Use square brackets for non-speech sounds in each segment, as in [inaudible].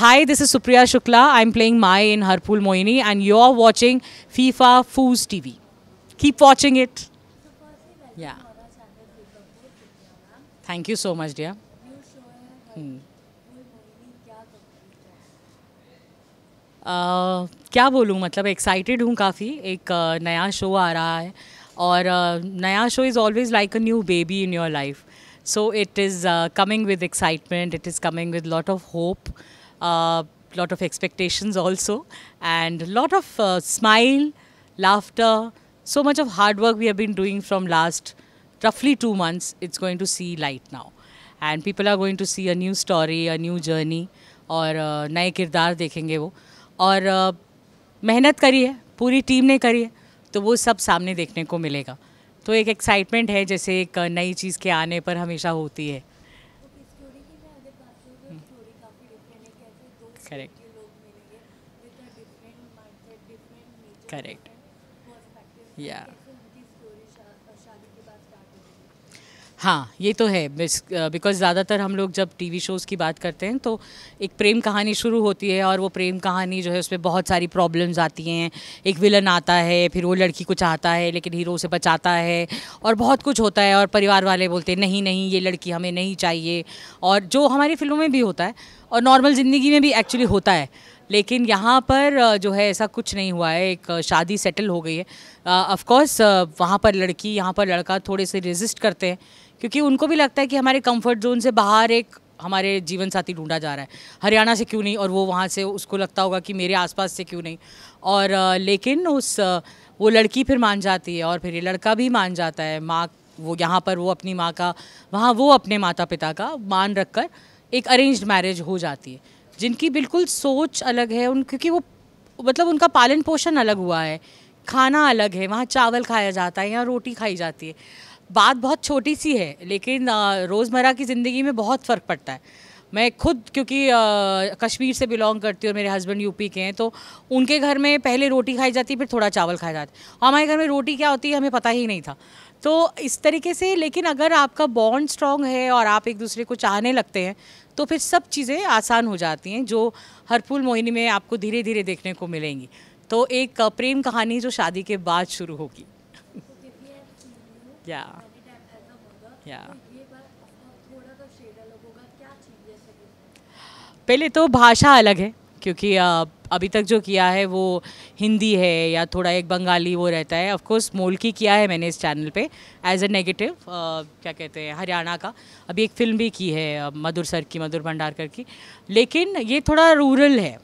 Hi this is Supriya Shukla I am playing my in Harphoul Mohini and you are watching FIFA फूज T V keep watching it yeah thank you so much dear क्या बोलूँ? मतलब excited हूँ काफ़ी। एक uh, नया show आ रहा है। और uh, नया show is always like a new baby in your life so it is coming with excitement it is coming with lot of hope uh, lot of expectations also, and a lot of uh, smile, laughter, so much of hard work we have been doing from last roughly two months. It's going to see light now, and people are going to see a new story, a new journey, और uh, नए किरदार देखेंगे वो और uh, मेहनत करी है पूरी टीम ने करी है तो वो सब सामने देखने को मिलेगा तो एक एक्साइटमेंट है जैसे एक नई चीज़ के आने पर हमेशा होती है करेक्ट करेक्ट या हाँ ये तो है बिकॉज़ ज़्यादातर हम लोग जब टीवी शोज़ की बात करते हैं तो एक प्रेम कहानी शुरू होती है और वो प्रेम कहानी जो है उसमें बहुत सारी प्रॉब्लम्स आती हैं। एक विलन आता है, फिर वो लड़की को चाहता है, लेकिन हीरो उसे बचाता है और बहुत कुछ होता है और परिवार वाले बोलते हैं, नहीं नहीं, ये लड़की हमें नहीं चाहिए। और जो हमारी फ़िल्मों में भी होता है और नॉर्मल ज़िंदगी में भी एक्चुअली होता है। लेकिन यहाँ पर जो है ऐसा कुछ नहीं हुआ है, एक शादी सेटल हो गई है। ऑफकोर्स वहाँ पर लड़की, यहाँ पर लड़का थोड़े से रेजिस्ट करते हैं। क्योंकि उनको भी लगता है कि हमारे कंफर्ट जोन से बाहर एक हमारे जीवन साथी ढूंढा जा रहा है। हरियाणा से क्यों नहीं? और वो वहाँ से उसको लगता होगा कि मेरे आसपास से क्यों नहीं? और लेकिन उस वो लड़की फिर मान जाती है और फिर ये लड़का भी मान जाता है। माँ, वो यहाँ पर वो अपनी माँ का, वहाँ वो अपने माता पिता का मान रख कर एक अरेंज्ड मैरिज हो जाती है। जिनकी बिल्कुल सोच अलग है, उन, क्योंकि वो मतलब उनका पालन पोषण अलग हुआ है। खाना अलग है, वहाँ चावल खाया जाता है यहाँ रोटी खाई जाती है। बात बहुत छोटी सी है, लेकिन रोज़मर्रा की ज़िंदगी में बहुत फ़र्क पड़ता है। मैं खुद, क्योंकि कश्मीर से बिलोंग करती हूँ मेरे हस्बैंड यूपी के हैं तो उनके घर में पहले रोटी खाई जाती, फिर थोड़ा चावल खाया जाता है। हमारे घर में रोटी क्या होती है, हमें पता ही नहीं था। तो इस तरीके से, लेकिन अगर आपका बॉन्ड स्ट्रॉन्ग है और आप एक दूसरे को चाहने लगते हैं तो फिर सब चीज़ें आसान हो जाती हैं, जो हर फूल मोहिनी में आपको धीरे धीरे देखने को मिलेंगी। तो एक प्रेम कहानी, जो शादी के बाद शुरू होगी। या या पहले तो भाषा अलग है क्योंकि अभी तक जो किया है वो हिंदी है या थोड़ा एक बंगाली वो रहता है। ऑफ़ कोर्स मोलकी किया है मैंने इस चैनल पे एज अ नेगेटिव क्या कहते हैं हरियाणा का। अभी एक फ़िल्म भी की है मधुर सर की मधुर भंडारकर की। लेकिन ये थोड़ा रूरल है।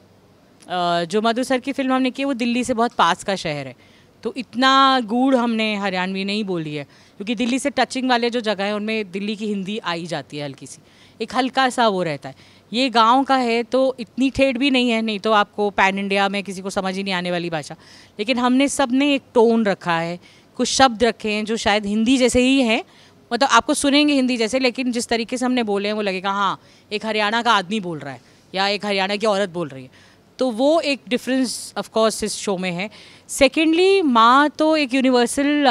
जो मधुर सर की फ़िल्म हमने की वो दिल्ली से बहुत पास का शहर है। तो इतना गूढ़ हमने हरियाणवी नहीं बोली है। क्योंकि दिल्ली से टचिंग वाले जो जगह हैं, उनमें दिल्ली की हिंदी आई जाती है हल्की सी। एक हल्का सा वो रहता है। ये गाँव का है तो इतनी ठेठ भी नहीं है, नहीं तो आपको पैन इंडिया में किसी को समझ ही नहीं आने वाली भाषा। लेकिन हमने सबने एक टोन रखा है, कुछ शब्द रखे हैं, जो शायद हिंदी जैसे ही हैं मतलब आपको सुनेंगे हिंदी जैसे, लेकिन जिस तरीके से हमने बोले हैं, वो लगेगा हाँ एक हरियाणा का आदमी बोल रहा है, या एक हरियाणा की औरत बोल रही है। तो वो एक डिफरेंस ऑफ़ कोर्स इस शो में है। सेकेंडली माँ तो एक यूनिवर्सल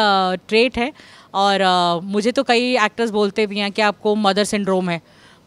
ट्रेट है। और uh, मुझे तो कई एक्टर्स बोलते भी हैं कि आपको मदर सिंड्रोम है।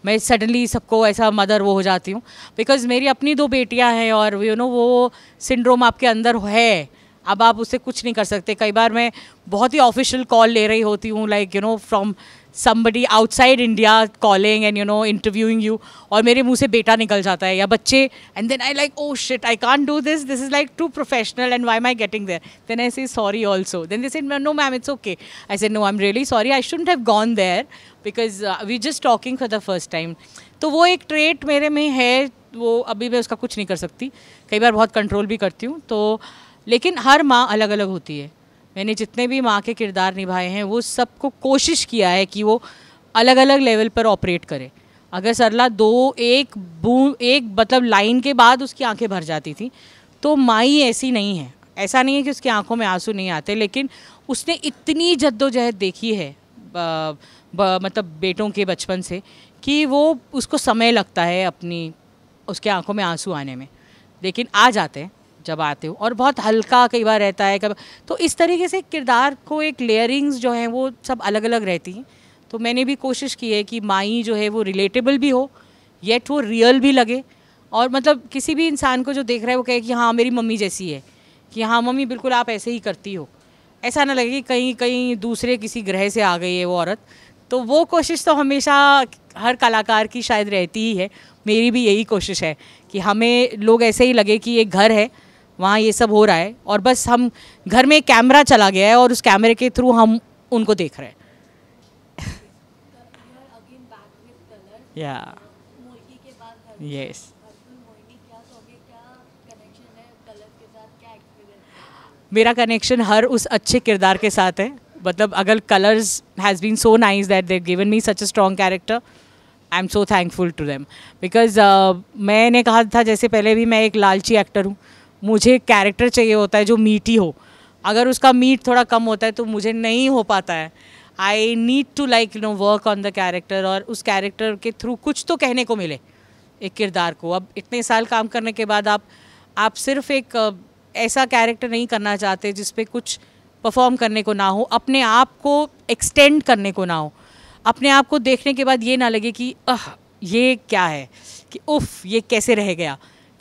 मैं सडनली सबको ऐसा मदर वो हो जाती हूँ। बिकॉज़ मेरी अपनी दो बेटियाँ हैं और यू you नो know, वो सिंड्रोम आपके अंदर है। अब आप उसे कुछ नहीं कर सकते। कई बार मैं बहुत ही ऑफिशियल कॉल ले रही होती हूँ like you know from somebody outside India calling and you know interviewing you और मेरे मुँह से बेटा निकल जाता है या बच्चे and then I like oh shit I can't do this this is like too professional and why my getting there then I see sorry also then this it no ma'am it's okay I say no I am really sorry I should have gone there because we just talking for the first time तो वो एक trait मेरे में है, वो अभी मैं उसका कुछ नहीं कर सकती। कई बार बहुत कंट्रोल भी करती हूँ तो लेकिन हर माँ अलग अलग होती है। मैंने जितने भी माँ के किरदार निभाए हैं वो सबको कोशिश किया है कि वो अलग अलग लेवल पर ऑपरेट करे। अगर सरला दो एक बू एक मतलब लाइन के बाद उसकी आँखें भर जाती थी तो माई ऐसी नहीं है। ऐसा नहीं है कि उसकी आँखों में आँसू नहीं आते लेकिन उसने इतनी जद्दोजहद देखी है ब, ब, मतलब बेटों के बचपन से कि वो उसको समय लगता है अपनी उसके आँखों में आँसू आने में। लेकिन आ जाते हैं। जब आते हो और बहुत हल्का कई बार रहता है कब तो इस तरीके से किरदार को एक लेयरिंग्स जो हैं वो सब अलग अलग रहती हैं। तो मैंने भी कोशिश की है कि माई जो है वो रिलेटेबल भी हो येट वो रियल भी लगे। और मतलब किसी भी इंसान को जो देख रहा है वो कहे कि हाँ मेरी मम्मी जैसी है, कि हाँ मम्मी बिल्कुल आप ऐसे ही करती हो। ऐसा ना लगे कि कहीं कहीं दूसरे किसी ग्रह से आ गई है वो औरत। तो वो कोशिश तो हमेशा हर कलाकार की शायद रहती ही है। मेरी भी यही कोशिश है कि हमें लोग ऐसे ही लगे कि एक घर है वहाँ ये सब हो रहा है और बस हम घर में कैमरा चला गया है और उस कैमरे के थ्रू हम उनको देख रहे हैं। या यस मेरा कनेक्शन हर उस अच्छे किरदार के साथ है। मतलब अगर Colors has been so nice that they given me such a strong character I am so thankful to them because मैंने कहा था जैसे पहले भी मैं एक लालची एक्टर हूँ। मुझे कैरेक्टर चाहिए होता है जो मीटी हो। अगर उसका मीट थोड़ा कम होता है तो मुझे नहीं हो पाता है। I need to like you know work on the character और उस कैरेक्टर के थ्रू कुछ तो कहने को मिले, एक किरदार को। अब इतने साल काम करने के बाद आप आप सिर्फ़ एक ऐसा कैरेक्टर नहीं करना चाहते जिस पे कुछ परफॉर्म करने को ना हो, अपने आप को एक्सटेंड करने को ना हो। अपने आप को देखने के बाद ये ना लगे कि, अह, ये क्या है? कि उफ़, ये कैसे रह गया?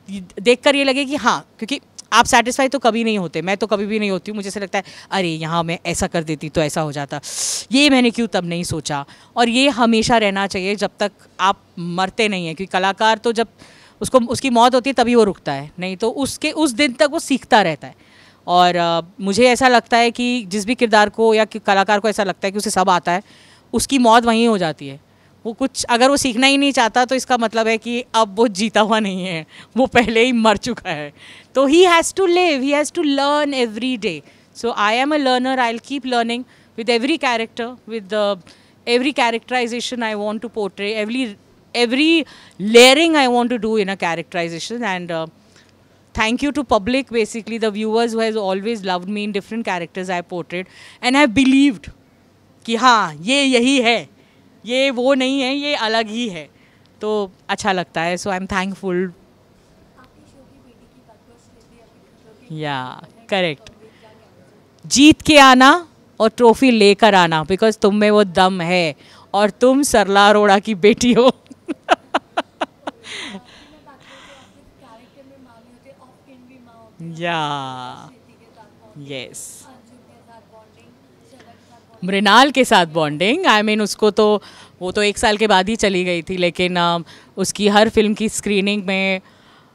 देख कर ये लगे कि हाँ क्योंकि आप सेटिस्फाई तो कभी नहीं होते मैं तो कभी भी नहीं होती मुझे ऐसा लगता है अरे यहाँ मैं ऐसा कर देती तो ऐसा हो जाता। ये मैंने क्यों तब नहीं सोचा? और ये हमेशा रहना चाहिए जब तक आप मरते नहीं हैं क्योंकि कलाकार तो जब उसको उसकी मौत होती है तभी वो रुकता है। नहीं तो उसके उस दिन तक वो सीखता रहता है। और आ, मुझे ऐसा लगता है कि जिस भी किरदार को या कलाकार को ऐसा लगता है कि उसे सब आता है उसकी मौत वहीं हो जाती है। वो कुछ, अगर वो सीखना ही नहीं चाहता तो इसका मतलब है कि अब वो जीता हुआ नहीं है। वो पहले ही मर चुका है। तो he has to live he has to learn every day so I am a learner I'll keep learning with every character with every characterisation I want to portray every every layering I want to do in a characterisation and thank you to public basically the viewers who has always loved me in different characters I portrayed and I believed कि हाँ ये यही है। ये वो नहीं है ये अलग ही है। तो अच्छा लगता है so I am thankful yeah correct जीत के आना और ट्रॉफी लेकर आना बिकॉज़ तुम में वो दम है और तुम सरला अरोड़ा की बेटी हो। [laughs] या यस मृणाल के साथ bonding I I mean mean, उसको तो वो तो एक साल के बाद ही चली गई थी लेकिन uh, उसकी हर फ़िल्म की स्क्रीनिंग में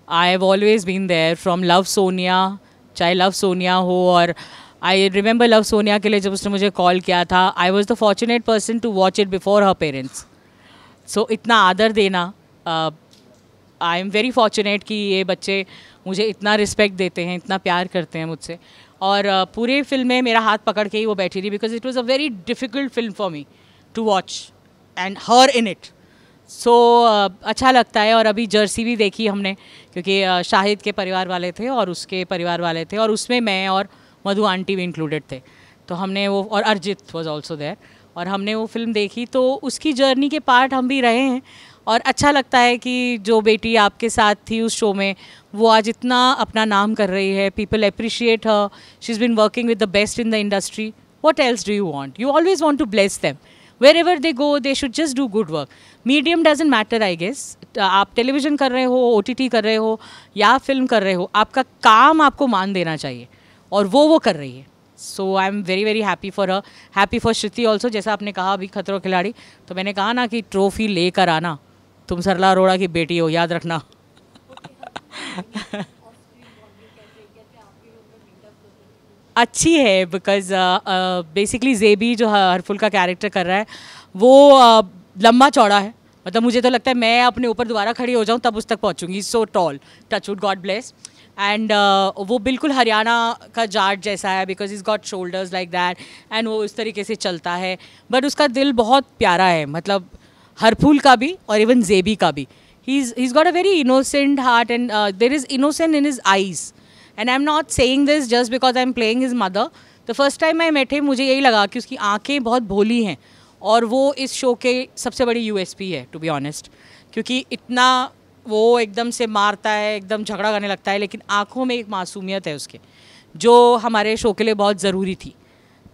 I have always been there from love Sonia चाहे लव सोनिया हो और आई रिमेंबर लव सोनिया के लिए जब उसने मुझे कॉल किया था I was the fortunate person to watch it before her parents so इतना आदर देना आई एम वेरी फॉर्चुनेट कि ये बच्चे मुझे इतना रिस्पेक्ट देते हैं इतना प्यार करते हैं मुझसे। और पूरे फ़िल्म में मेरा हाथ पकड़ के ही वो बैठी थी because it was a very difficult film for me to watch and her in it so अच्छा लगता है और अभी जर्सी भी देखी हमने क्योंकि uh, शाहिद के परिवार वाले थे और उसके परिवार वाले थे और उसमें मैं और मधु आंटी भी इंक्लूडेड थे। तो हमने वो और अरिजित वॉज़ ऑल्सो देयर और हमने वो फ़िल्म देखी तो उसकी जर्नी के पार्ट हम भी रहे हैं। और अच्छा लगता है कि जो बेटी आपके साथ थी उस शो में, वो आज इतना अपना नाम कर रही है। People appreciate her she is been working with the best in the industry what else do you want you always want to bless them wherever they go they should just do good work medium doesn't matter I guess आप television कर रहे हो O T T कर रहे हो, या film कर रहे हो, आपका काम आपको मान देना चाहिए। और वो वो कर रही है। So I am very very happy for a happy for Shruti also जैसा आपने कहा अभी खतरों खिलाड़ी तो मैंने कहा ना कि ट्रॉफी लेकर आना। तुम सरला अरोड़ा की बेटी हो याद रखना। अच्छी है बिकॉज़ बेसिकली जेबी जो हरफुल का कैरेक्टर कर रहा है वो uh, लंबा चौड़ा है। मतलब मुझे तो लगता है मैं अपने ऊपर दोबारा खड़ी हो जाऊँ तब उस तक पहुँचूँगी। So tall touch wood God bless and वो बिल्कुल हरियाणा का जाट जैसा है because is got shoulders like that and वो इस तरीके से चलता है। बट उसका दिल बहुत प्यारा है मतलब हरफूल का भी और इवन जेबी का भी he's he's got a very innocent heart and uh, there is innocent in his eyes. And i'm not saying this just because i'm playing his mother. The first time i met him मुझे यही लगा कि उसकी आँखें बहुत भोली हैं और वो इस शो के सबसे बड़ी यूएसपी है टू बी ऑनेस्ट क्योंकि इतना वो एकदम से मारता है एकदम झगड़ा करने लगता है लेकिन आँखों में एक मासूमियत है उसके जो हमारे शो के लिए बहुत ज़रूरी थी.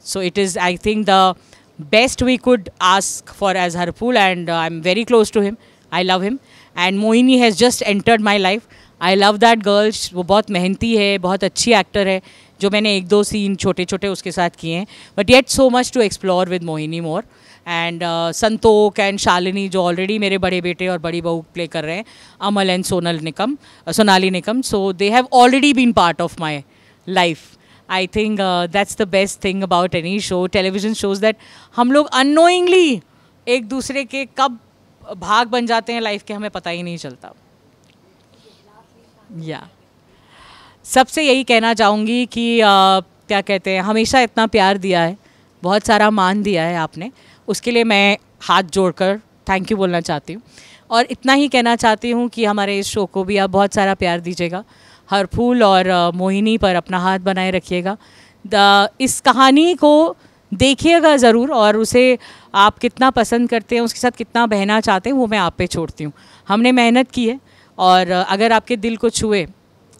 So it is I think the best we could ask for as Harphoul and I am very close to him I love him and Mohini has just entered my life I love that girl वो बहुत मेहनती है, बहुत अच्छी actor है, जो मैंने एक दो सीन छोटे छोटे उसके साथ किए हैं. But yet so much to explore with Mohini more and Santok and Shalini जो ऑलरेडी मेरे बड़े बेटे और बड़ी बहू प्ले कर रहे हैं Amal and Sonal Nikam Sonali Nikam so they have already been part of my life I think that's the best thing about any show television shows that हम लोग अनोइंगली एक दूसरे के कब भाग बन जाते हैं लाइफ के हमें पता ही नहीं चलता। या. सबसे यही कहना चाहूँगी कि uh, क्या कहते हैं हमेशा इतना प्यार दिया है। बहुत सारा मान दिया है आपने। उसके लिए मैं हाथ जोड़कर थैंक यू बोलना चाहती हूँ। और इतना ही कहना चाहती हूँ कि हमारे इस शो को भी आप बहुत सारा प्यार दीजिएगा। हर फूल और मोहिनी पर अपना हाथ बनाए रखिएगा। इस कहानी को देखिएगा ज़रूर और उसे आप कितना पसंद करते हैं, उसके साथ कितना बहना चाहते हैं, वो मैं आप पे छोड़ती हूँ। हमने मेहनत की है और अगर आपके दिल को छुए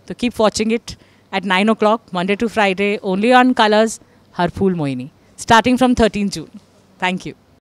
तो keep watching it at nine o'clock Monday to Friday only on Colors Harphoul Mohini. Starting from thirteen June thank you